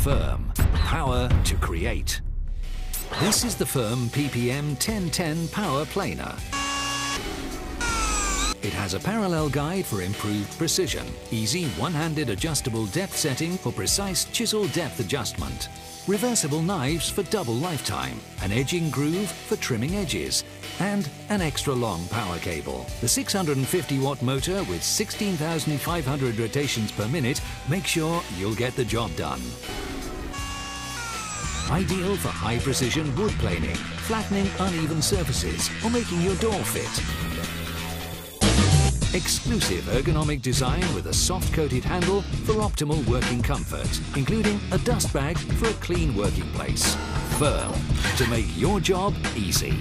Ferm. Power to create. This is the Ferm PPM 1010 Power Planer. It has a parallel guide for improved precision, easy one-handed adjustable depth setting for precise chisel depth adjustment, reversible knives for double lifetime, an edging groove for trimming edges, and an extra long power cable. The 650 watt motor with 16,500 rotations per minute makes sure you'll get the job done. Ideal for high precision wood planing, flattening uneven surfaces, or making your door fit. Exclusive ergonomic design with a soft-coated handle for optimal working comfort, including a dust bag for a clean working place. Ferm, to make your job easy.